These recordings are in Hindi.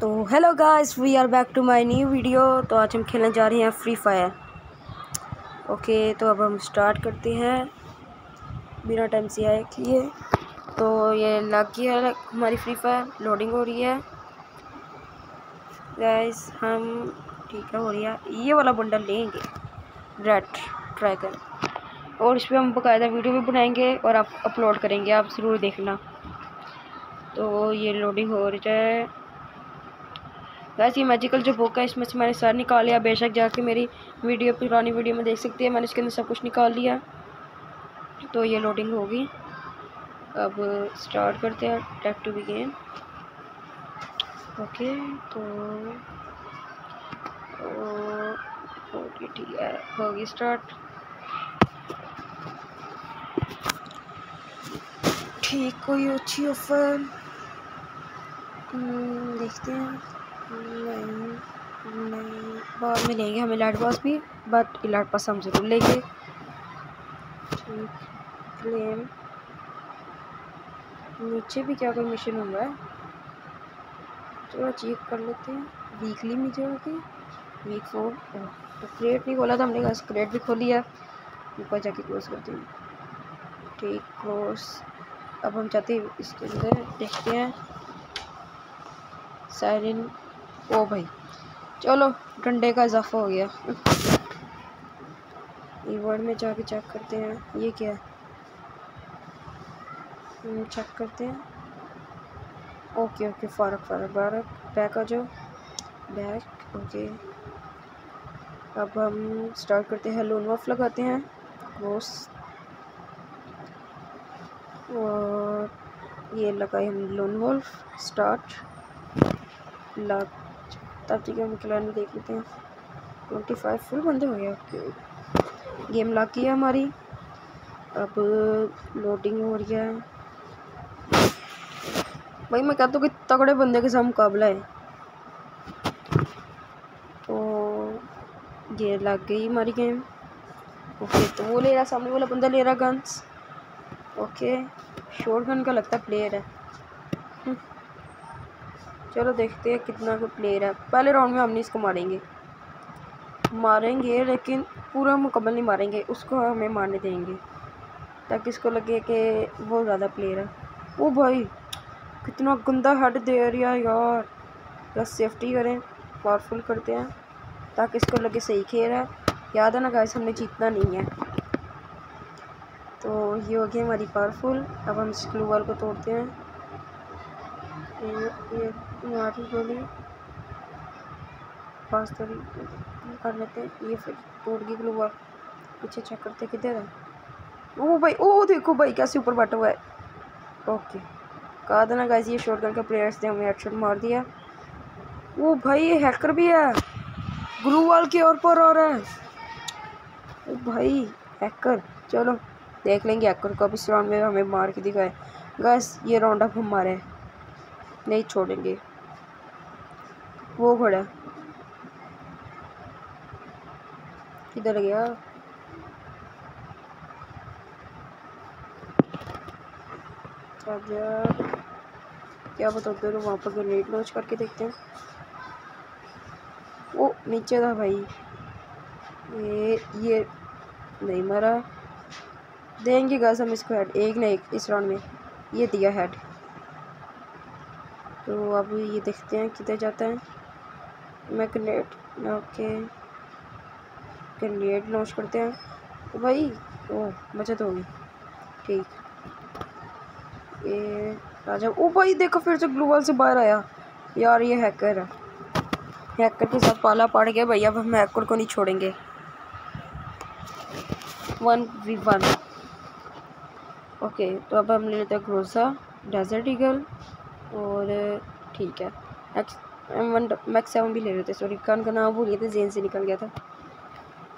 तो hello guys we are back to my new video तो आज हम खेलने जा रहे हैं फ्री फायर ओके तो अब हम स्टार्ट करते हैं. बिना टाइम से आए किए तो ये लग गया है हमारी फ्री फायर लोडिंग हो रही है. गाइस हम, ठीक है, हो रही है. ये वाला बंडल लेंगे. रेड ट्रैकर और इस पर हम बकायदा वीडियो भी बनाएँगे और आप अपलोड करेंगे. आप ज़रूर देखना. तो ये लोडिंग हो रही है. वैसे ये मैजिकल जो बुक है इसमें से मैंने सर निकाल लिया। बेशक जाके मेरी वीडियो पुरानी वीडियो में देख सकते हैं। मैंने इसके अंदर सब कुछ निकाल लिया। तो ये लोडिंग होगी। अब स्टार्ट करते हैं। टैप टू बिगेन ओके तो ठीक है होगी स्टार्ट ठीक कोई अच्छी ऑफ़र हम्म, देखते हैं। नहीं नहीं बाद में लेंगे हमें लाइट पास भी बट लाइट पास हम ज़रूर लेंगे। ठीक क्लेम नीचे भी क्या कोई मिशन हुआ है चलो चेक कर लेते हैं। वीकली मुझे होगी वीक फोर तो क्रेट नहीं खोला था हमने कहा क्रेट भी खोली है ऊपर जाके क्लोज करते हैं ठीक क्लोज अब हम चाहते हैं इसके अंदर देखते हैं। साइलेंट ओ भाई। चलो डंडे का इजाफा हो गया। वर्ड में जाके चेक करते हैं। ये क्या है? चेक हम्म, करते हैं। ओके ओके फ़ारक फ़ारक बारक बैक आ जाओ। बैक ओके अब हम स्टार्ट करते हैं। लोन वॉफ लगाते हैं। क्रोस और ये लगाए हम लोन वॉल्फ स्टार्ट लग तब ठीक है हम खिलाने देख लेते हैं। ट्वेंटी फाइव फुल बंदे हो गया गेम लग गई है हमारी। अब लोडिंग हो रही है। भाई, मैं कहता हूँ कि तगड़े बंदे के साथ मुकाबला है। तो ये लग गई हमारी गेम ओके तो वो ले रहा सामने वाला बंदा ले रहा गन्स ओके शॉर्ट गन का लगता प्लेयर है। चलो देखते हैं कितना का प्लेयर है। पहले राउंड में हमने इसको मारेंगे। मारेंगे, लेकिन पूरा मुकम्मल नहीं मारेंगे। उसको हमें मारने देंगे। ताकि इसको लगे कि वो ज़्यादा प्लेयर है। ओ भाई, कितना गंदा हेड दे रहा है यार। बस सेफ्टी करें पावरफुल करते हैं, ताकि इसको लगे सही खेल है। याद है ना गाइस हमने जीतना नहीं है। तो ये हो गया हमारी पावरफुल अब हम इस ग्लू वाल को तोड़ते हैं। ये ये। पास थोड़ी कर लेते ये फिर टूट गई ग्लू पीछे चेक करते किधर है। ओ भाई ओ देखो भाई, कैसे ऊपर बैठा हुआ है। ओके कहा था ना गाइस ये शॉर्ट गन का प्लेयर्स ने हमें हेडशॉट मार दिया। वो भाई, ये हैकर भी है। ग्लू वॉल के और पर और है। ओ भाई हैकर चलो, देख लेंगे हैकर को। अब इस राउंड में हमें मार के दिखाए। गैस ये राउंड अप हमारे नहीं छोड़ेंगे। वो खड़ा किधर गया? क्या बताते हो वहाँ पर ग्रेनेड लॉन्च करके देखते हैं। वो नीचे था भाई। ये ये नहीं मरा। देंगे गज हम इसको हेड एक नहीं, इस राउंड में। ये दिया हेड तो अब ये देखते हैं किधर जाता है। Magnet okay. ग्रेनेड लॉन्च करते हैं। तो भाई, ओ, बचत होगी। ठीक। ये राजा, ओ भाई, देखो फिर से ग्लूवल से बाहर आया। यार, ये हैकर है। हैकर के साथ पाला पड़ गया भैया अब हम हैकर को नहीं छोड़ेंगे। वन वी वन ओके तो अब हम ले लेते हैं ग्रोसा डेजर्ट ईगल और, ठीक है। एम वन मैक्स सेवन भी ले रहे थे सॉरी कान का नाम भूल गए थे जेन से निकल गया था।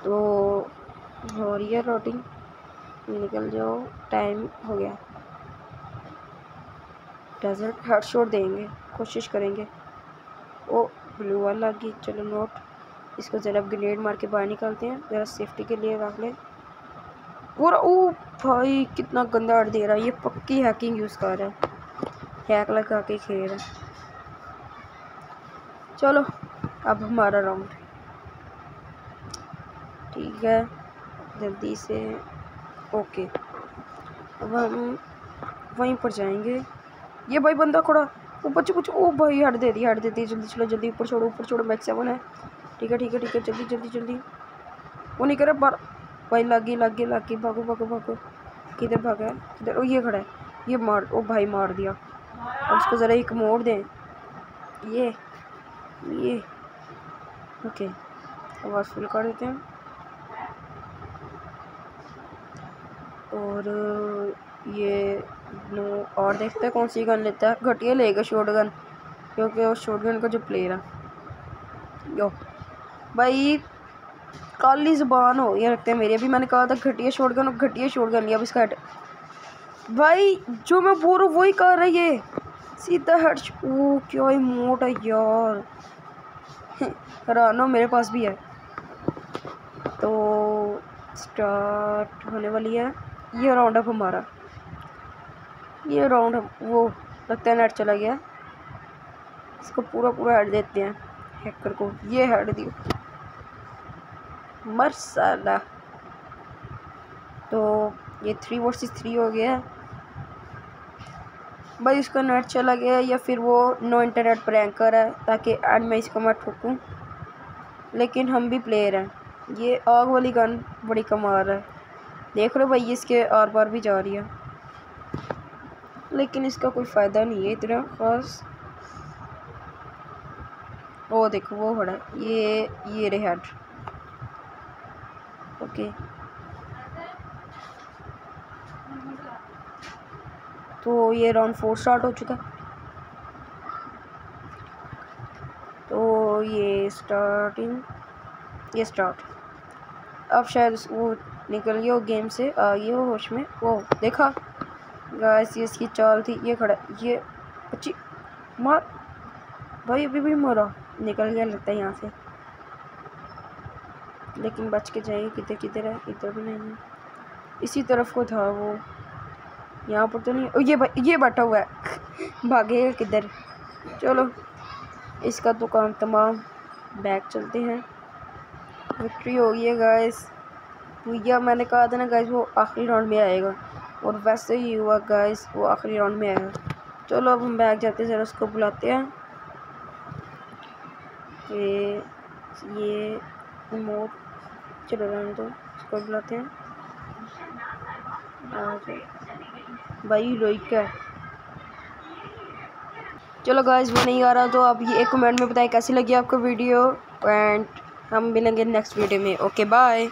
तो हो रही है रोटिंग निकल जाओ टाइम हो गया। डेजर्ट हार्ट शॉट देंगे, कोशिश करेंगे। ओ ब्लू वाला लगी, चलो नोट इसको ज़रा ग्रेनेड मार के बाहर निकालते हैं, ज़रा सेफ्टी के लिए रख लें। पूरा, ओ, भाई, कितना गंदा अड़ दे रहा है, ये पक्की हैकिंग यूज़ कर रहा है। हैक लगा के खेल रहा है। चलो, अब हमारा राउंड ठीक है, जल्दी से ओके अब हम वहीं पर जाएँगे। ये भाई बंदा खड़ा, ऊपर से कुछ, ओ भाई, हट दे दी, हट दे दी, जल्दी चलो, जल्दी ऊपर छोड़ो ऊपर छोड़ो मैक्स सेवन है। ठीक है ठीक है ठीक है, जल्दी जल्दी जल्दी। वो नहीं करे पर भाई, लागी लागी लागी, भागो भागो भागो। किधर भागा है? किधर, ओ, ये खड़ा है। ये मार, ओ भाई, मार दिया। अब उसको ज़रा एक मोड़ दें। ये ये। ओके आवाज़ फुल कर देते हैं और, ये और देखते हैं कौन सी गन लेता है। घटिया लेगा शॉर्ट गन क्योंकि वो शॉर्ट गन का जो प्लेयर है। यो, भाई, काली ज़ुबान हो ये रखते हैं मेरी। अभी मैंने कहा था घटिया शॉर्ट गन घटिया शॉर्ट गन लिया, अब इसका भाई, जो मैं बोल रहा हूँ वही कर रही है सीधा हेड ओ, क्या मोट है यार। रानो मेरे पास भी है। तो स्टार्ट होने वाली है। ये राउंड अप हमारा। ये राउंड वो लगता है नेट चला गया। इसको पूरा पूरा हेड देते हैं हैकर को। ये हेड दियो। मरसाला। तो ये थ्री वर्सेस थ्री हो गया। भाई उसका नेट चला गया या फिर वो नो इंटरनेट प्रैंकर है ताकि एंड में इसको मैं ठोकूँ। लेकिन हम भी प्लेयर हैं। ये आग वाली गन बड़ी कमाल है। देख लो भाई, इसके आर पार भी जा रही है। लेकिन इसका कोई फ़ायदा नहीं है इतना ख़ास। वो देखो, वो खड़ा ये ये रे हेड ओके। तो ये राउंड फोर स्टार्ट हो चुका तो ये स्टार्टिंग ये स्टार्ट अब शायद वो निकल गया हो गेम से। आ, ये हो होश में। वो देखा। गाइस ये इसकी चाल थी। ये खड़ा, ये अच्छी मार। भाई, अभी भी मरा। निकल गया लगता है यहाँ से। लेकिन बच के जाइए किधर किधर है, इधर भी नहीं है। इसी तरफ़ को था वो। यहाँ पर तो नहीं। ये ये बैठा हुआ है। भागेगा किधर? चलो, इसका तो काम तमाम बैग चलते हैं। विक्ट्री हो गई है गाइस भैया मैंने कहा था ना गाइस वो आखिरी राउंड में आएगा। और वैसे ही हुआ गाइस वो आखिरी राउंड में आएगा। चलो, अब हम बैग जाते हैं, ज़रा उसको बुलाते हैं। ये ये मोट चलो रहने दो, उसको बुलाते हैं। भाई रोई का। चलो गाइस वो नहीं आ रहा तो आप ये एक कमेंट में बताएँ कैसी लगी आपको वीडियो एंड हम मिलेंगे नेक्स्ट वीडियो में। Okay bye